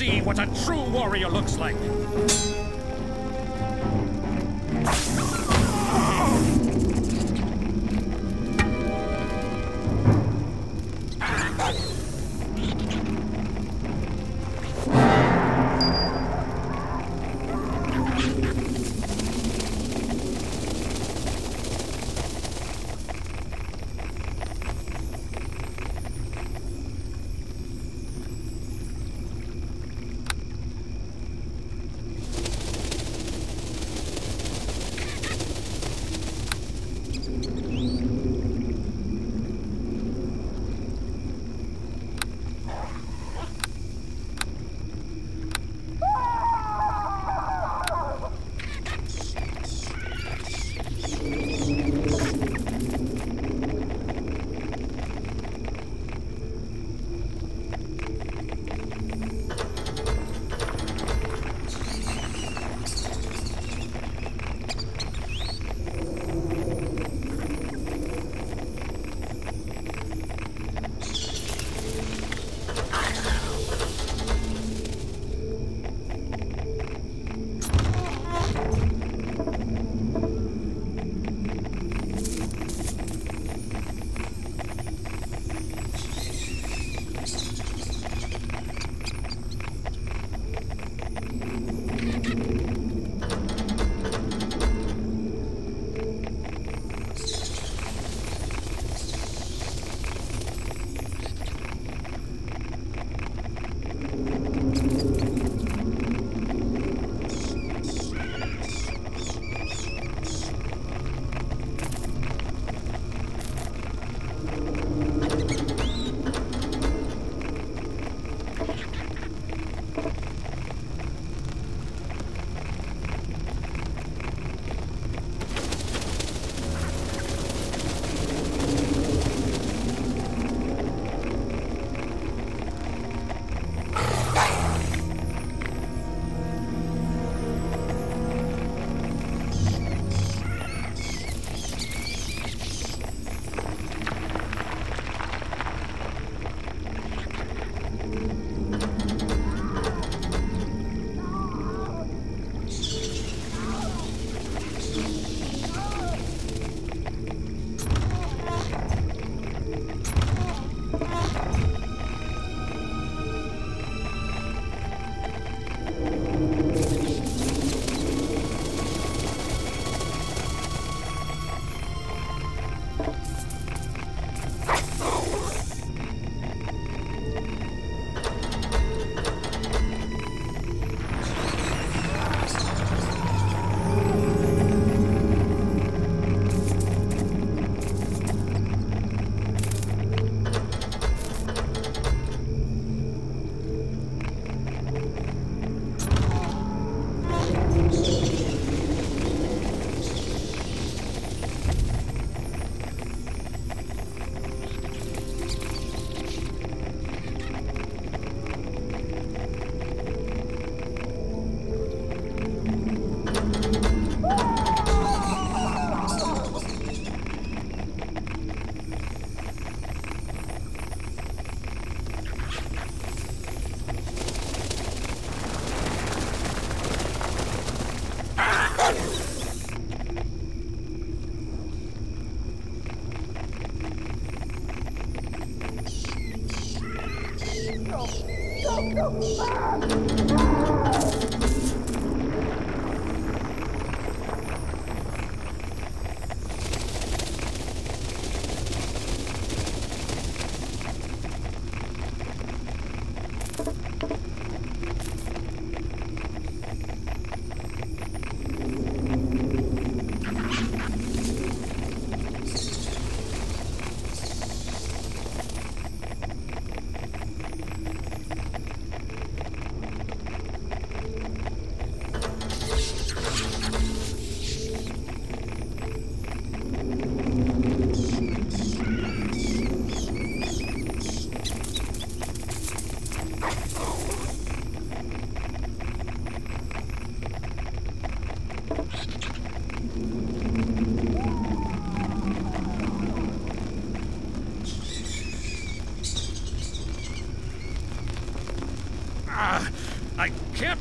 see what a true warrior looks like.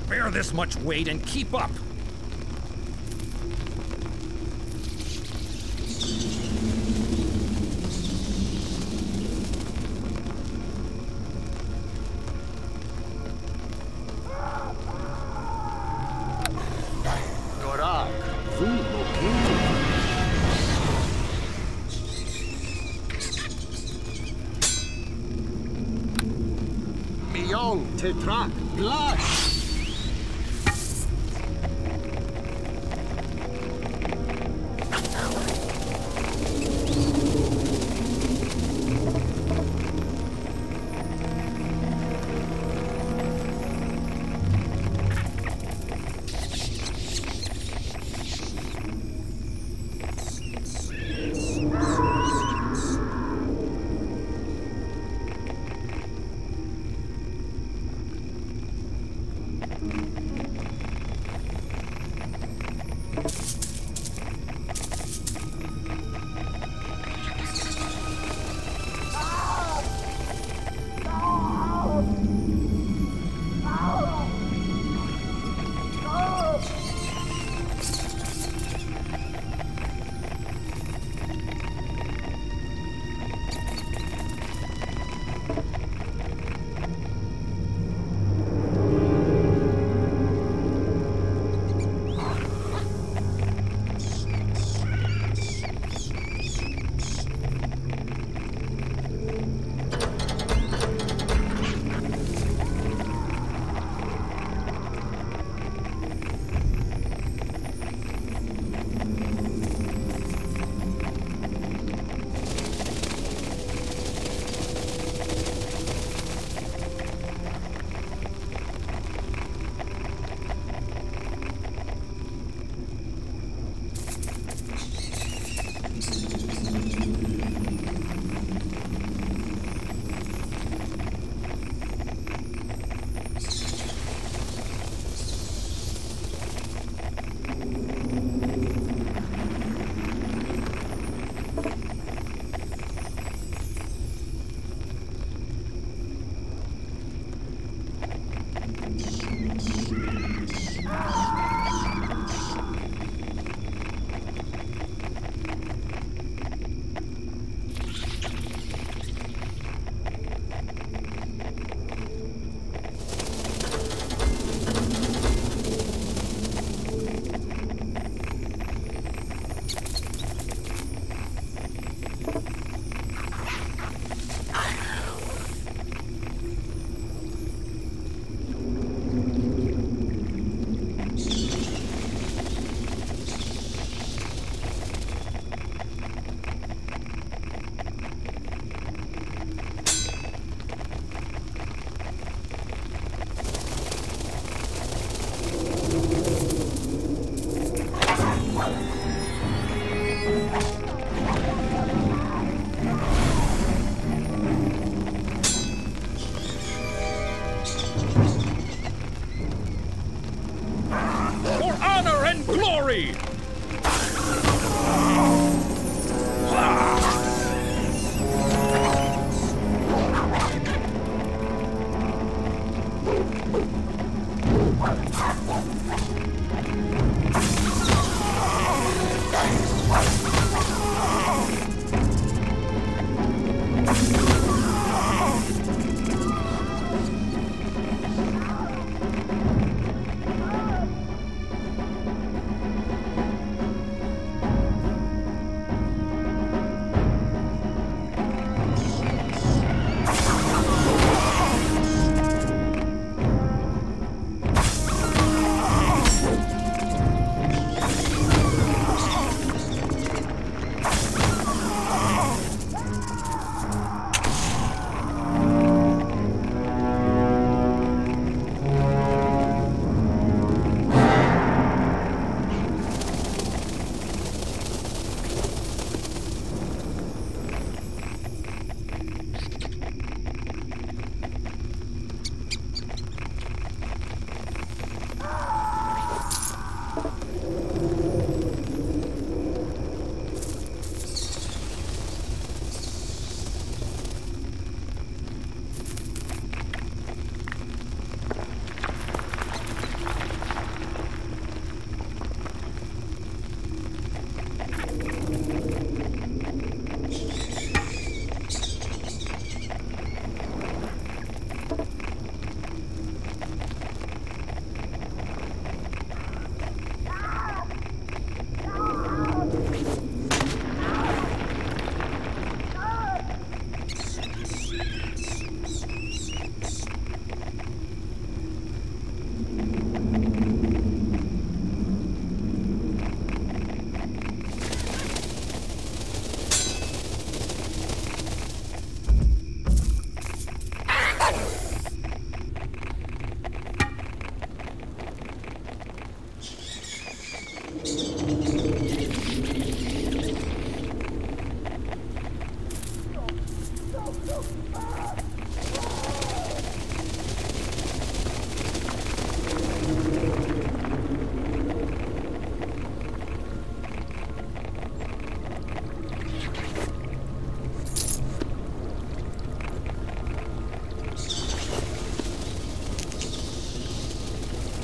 Bear this much weight and keep up. Tetrak Glash.